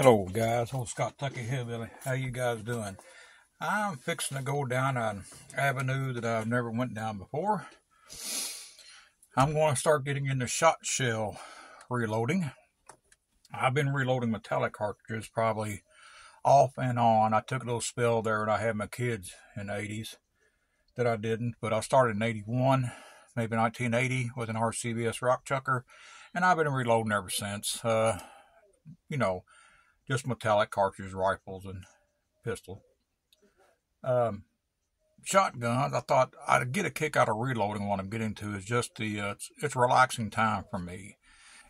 Hello guys, old Scott Tucky Hillbilly. How you guys doing? I'm fixing to go down an avenue that I've never went down before. I'm going to start getting into shot shell reloading. I've been reloading metallic cartridges probably off and on. I took a little spell there and I had my kids in the 80s that I didn't, but I started in 81, maybe 1980 with an RCBS rock chucker, and I've been reloading ever since. Uh, you know, just metallic cartridges, rifles, and pistol. Um, shotguns, I thought I'd get a kick out of reloading. What I'm getting to is just the uh, it's, it's relaxing time for me.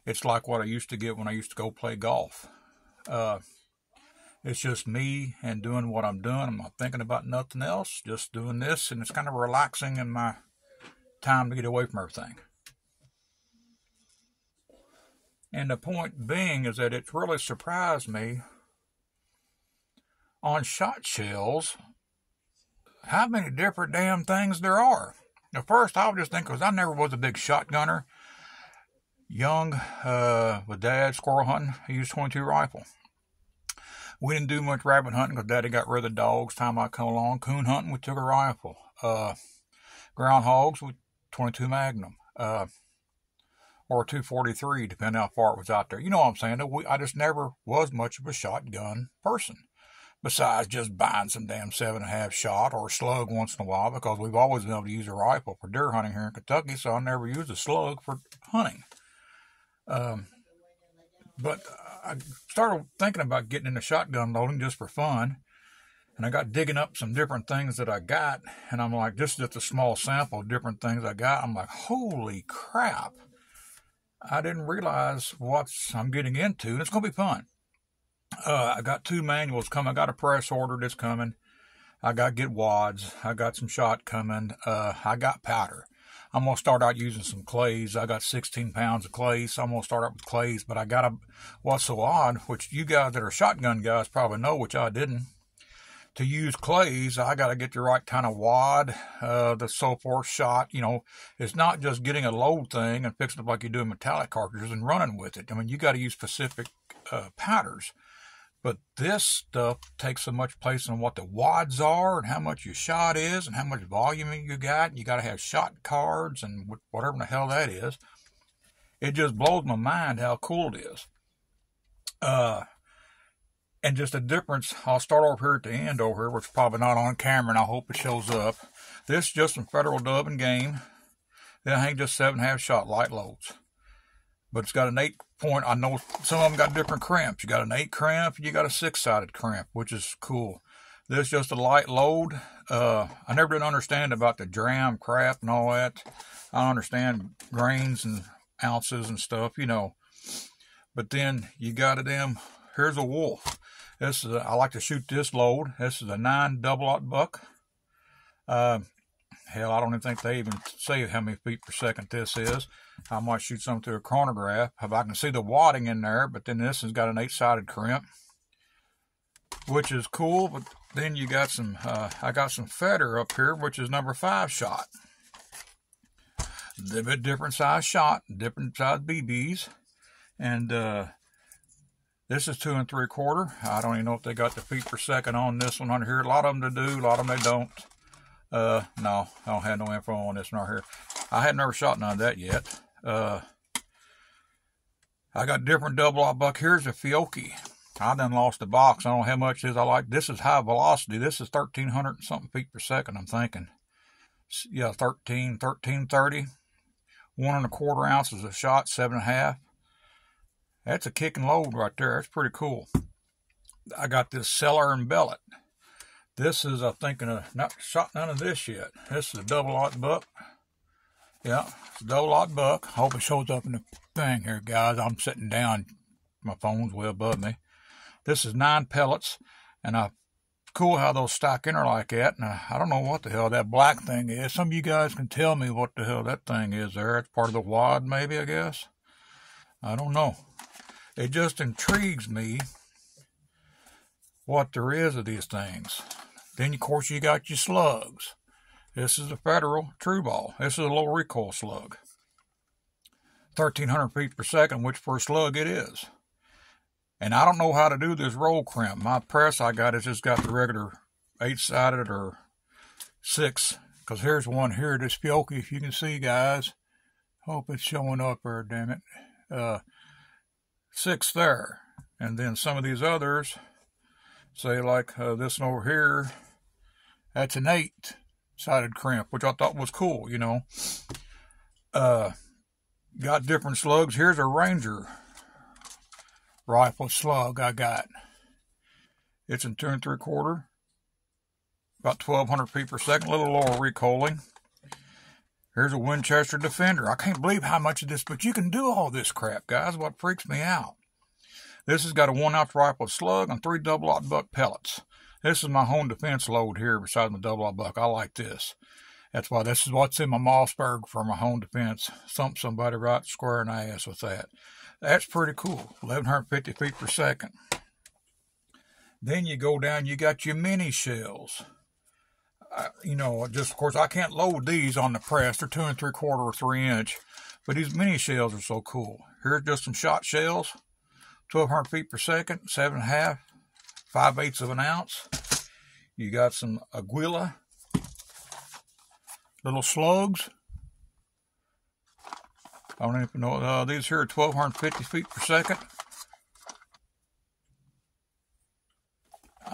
It's like what I used to get when I used to go play golf. Uh, it's just me and doing what I'm doing. I'm not thinking about nothing else, just doing this, and it's kind of relaxing in my time to get away from everything. And the point being is that it's really surprised me on shot shells how many different damn things there are. At first, I was just thinking, because I never was a big shotgunner. Young, uh, with dad squirrel hunting, he used 22 rifle. We didn't do much rabbit hunting because daddy got rid of the dogs. Time I come along, coon hunting, we took a rifle. Uh, groundhogs with 22 Magnum. Uh, or 243, depending how far it was out there. You know what I'm saying? I just never was much of a shotgun person. Besides just buying some damn seven and a half shot or slug once in a while, because we've always been able to use a rifle for deer hunting here in Kentucky, so I never used a slug for hunting. Um, but I started thinking about getting into shotgun loading just for fun. And I got digging up some different things that I got. And I'm like, this is just a small sample of different things I got. I'm like, holy crap. I didn't realize what I'm getting into, and it's going to be fun. Uh, I got two manuals coming. I got a press order that's coming. I got get wads. I got some shot coming. Uh, I got powder. I'm going to start out using some clays. I got 16 pounds of clays, so I'm going to start out with clays. But I got a, what's so odd, which you guys that are shotgun guys probably know, which I didn't to use clays, I got to get the right kind of wad, uh, the so forth shot. You know, it's not just getting a load thing and fixing it like you do in metallic cartridges and running with it. I mean, you got to use specific uh, powders. But this stuff takes so much place on what the wads are and how much your shot is and how much volume you got. You got to have shot cards and whatever the hell that is. It just blows my mind how cool it is. Uh, and just a difference. I'll start over here at the end over here, which is probably not on camera, and I hope it shows up. This is just some Federal Dove and Game. Then I hang just seven half shot light loads. But it's got an eight point. I know some of them got different crimps. You got an eight crimp, you got a six sided crimp, which is cool. This is just a light load. Uh, I never did understand about the dram crap and all that. I understand grains and ounces and stuff, you know. But then you got a damn. Here's a wolf. This is a, I like to shoot this load. This is a nine double aught buck. Uh, hell, I don't even think they even say how many feet per second this is. I might shoot some through a chronograph if I can see the wadding in there. But then this has got an eight-sided crimp, which is cool. But then you got some. Uh, I got some Feder up here, which is number five shot. A bit different size shot, different size BBs, and uh, this is two and three quarter. I don't even know if they got the feet per second on this one on here. A lot of them to do, a lot of them they don't. Uh, no, I don't have no info on this one right here. I had never shot none of that yet. Uh, I got different double aught buck. Here's a Fiocchi. I done lost the box. I don't know how much is. I like this is high velocity. This is 1300 something feet per second. I'm thinking, yeah, 13, 1330. One and a quarter ounces of shot, seven and a half. That's a kick and load right there. That's pretty cool. I got this Sellier and Bellot. This is, I think, a, not shot none of this yet. This is a double aught buck. Yeah, it's a double aught buck. Hope it shows up in the thing here, guys. I'm sitting down. My phone's way above me. This is nine pellets, and I cool how those stock in there like that. And I, I don't know what the hell that black thing is. Some of you guys can tell me what the hell that thing is there. It's part of the wad, maybe, I guess. I don't know. It just intrigues me what there is of these things. Then, of course, you got your slugs. This is a Federal TruBall. This is a low recoil slug. 1,300 feet per second, which for a slug it is. And I don't know how to do this roll crimp. My press I got is just got the regular eight sided or six. Because here's one here, this Fiocchi, if you can see, guys. Hope it's showing up there, damn it. Uh, six there. And then some of these others, say like uh, this one over here, that's an eight sided crimp, which I thought was cool, you know. Uh, got different slugs. Here's a Ranger rifle slug I got. It's in two and three quarter, about 1200 feet per second, a little lower recoiling. Here's a Winchester Defender. I can't believe how much of this, but you can do all this crap, guys. What freaks me out. This has got a one ounce rifle slug and three double aught buck pellets. This is my home defense load here beside my double aught buck. I like this. That's why this is what's in my Mossberg for my home defense. Thump somebody right square in the ass with that. That's pretty cool. 1150 feet per second. Then you go down, you got your mini shells. You know, just of course, I can't load these on the press. They're two and three quarter or three inch, but these mini shells are so cool. Here's just some shot shells, 1200 feet per second, seven and a half, five eighths of an ounce. You got some Aguila little slugs. I don't even know. Uh, these here are 1,250 feet per second.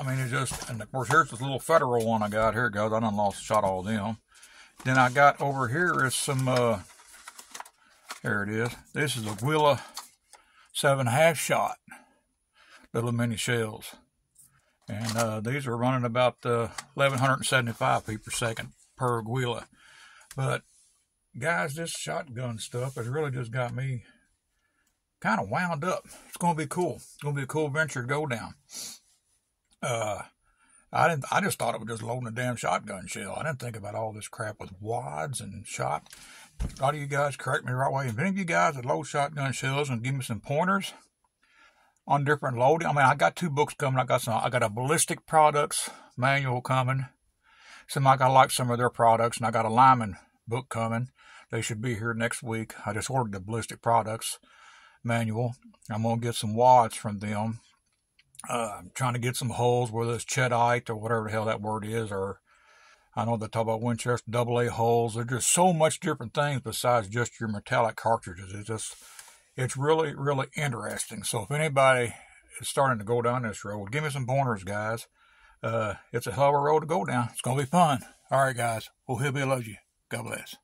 Mean, it just, and of course, here's this little federal one I got. Here it goes. I done lost shot all them. Then I got over here is some, uh, there it is. This is a Aguila seven half shot, little mini shells. And uh, these are running about uh, 1,175 feet per second per Aguila. But guys, this shotgun stuff has really just got me kind of wound up. It's going to be cool. It's going to be a cool venture to go down. Uh, I didn't. I just thought it was just loading a damn shotgun shell. I didn't think about all this crap with wads and shot. A lot of you guys correct me right away. If any of you guys that load shotgun shells and give me some pointers on different loading, I mean, I got two books coming. I got some. I got a ballistic products manual coming. Some I got like some of their products, and I got a Lyman book coming. They should be here next week. I just ordered the ballistic products manual. I'm gonna get some wads from them. Uh, trying to get some holes, whether it's Cheddite or whatever the hell that word is, or I know they talk about Winchester double A holes. There's just so much different things besides just your metallic cartridges. It's just, it's really, really interesting. So if anybody is starting to go down this road, give me some pointers, guys. Uh, it's a hell of a road to go down. It's going to be fun. All right, guys. Well, Hillbilly loves you. God bless.